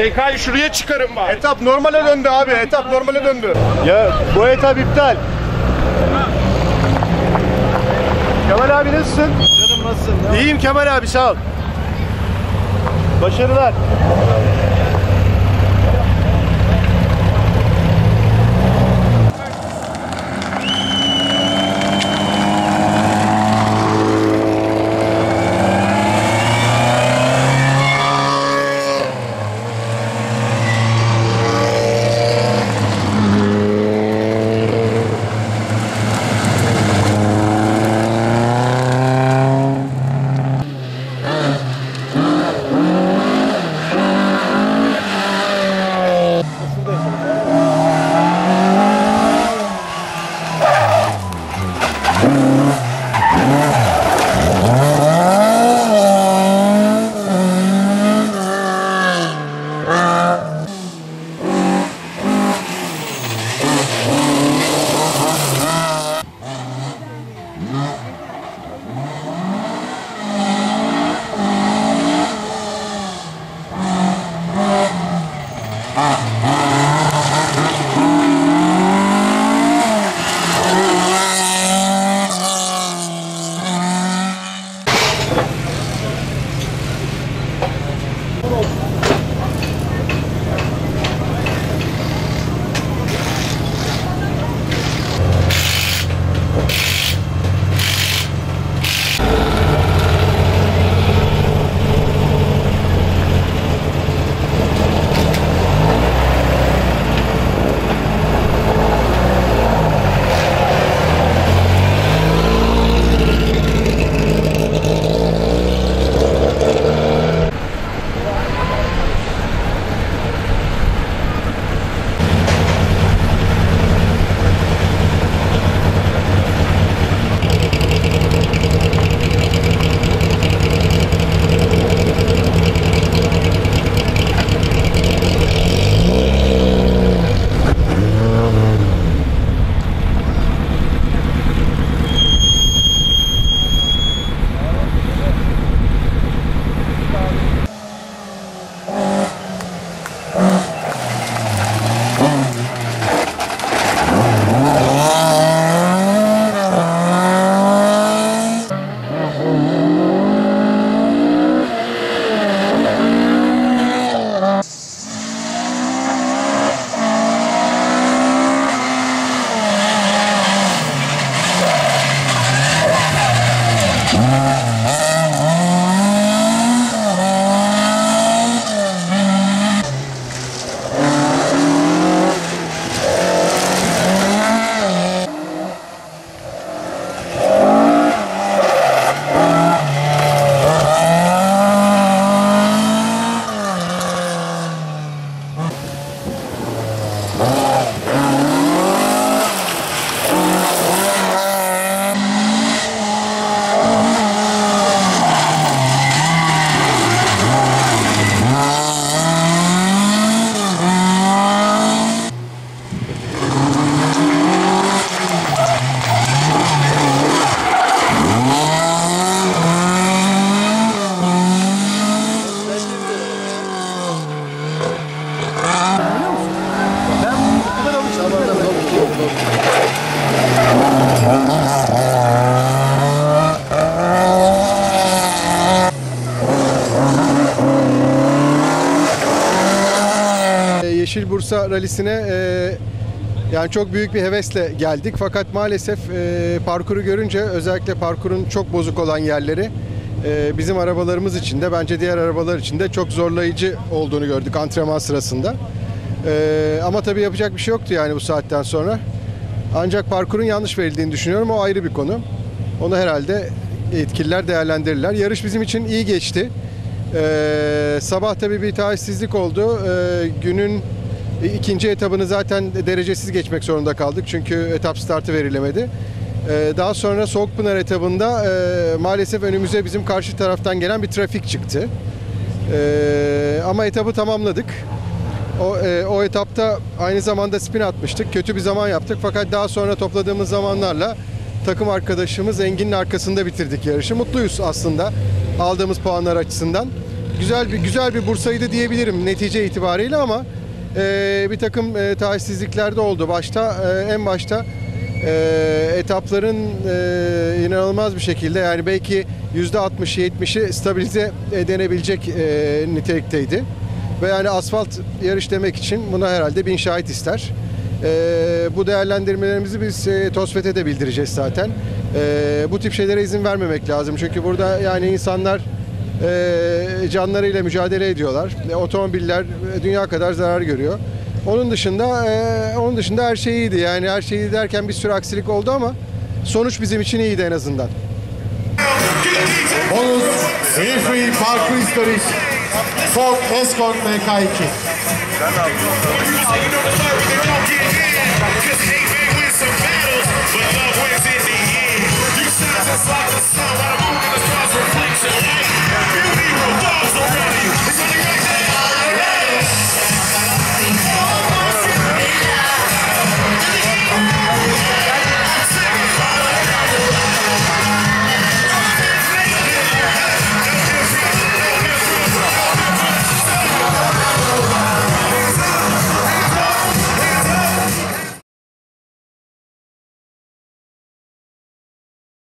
SK'yı şuraya çıkarın bari. Etap normale döndü abi. Etap normale döndü. Ya bu etap iptal. Kemal abi nasılsın? Canım nasılsın? İyiyim Kemal abi sağ ol. Başarılar. Yeşil Bursa rallisine e, yani çok büyük bir hevesle geldik. Fakat maalesef e, parkuru görünce özellikle parkurun çok bozuk olan yerleri e, bizim arabalarımız için de bence diğer arabalar için de çok zorlayıcı olduğunu gördük antrenman sırasında. E, ama tabii yapacak bir şey yoktu yani bu saatten sonra. Ancak parkurun yanlış verildiğini düşünüyorum. O ayrı bir konu. Onu herhalde yetkililer değerlendirirler. Yarış bizim için iyi geçti. Ee, sabah tabii bir talihsizlik oldu. Ee, günün ikinci etabını zaten derecesiz geçmek zorunda kaldık. Çünkü etap startı verilemedi. Ee, daha sonra Soğukpınar etabında e, maalesef önümüze bizim karşı taraftan gelen bir trafik çıktı. Ama etabı tamamladık. O, e, o etapta aynı zamanda spin atmıştık. Kötü bir zaman yaptık fakat daha sonra topladığımız zamanlarla takım arkadaşımız Engin'in arkasında bitirdik yarışı. Mutluyuz aslında aldığımız puanlar açısından. güzel bir güzel bir bursaydı diyebilirim netice itibariyle ama e, bir takım e, talihsizlikler de oldu. Başta e, en başta e, etapların e, inanılmaz bir şekilde yani belki %60-70'i stabilize edenebilecek e, nitelikteydi. Ve yani asfalt yarış demek için buna herhalde bin şahit ister. E, bu değerlendirmelerimizi biz e, TOSFET'e de bildireceğiz zaten. E, bu tip şeylere izin vermemek lazım. Çünkü burada yani insanlar e, canlarıyla mücadele ediyorlar. E, otomobiller e, dünya kadar zarar görüyor. Onun dışında e, onun dışında her şey iyiydi. Yani her şey iyi derken bir sürü aksilik oldu ama sonuç bizim için iyiydi en azından. Bonus Airfree Parkur Historik Ford Escort MK2 Cause hate may win some battles, but love wins in the end. You shine just like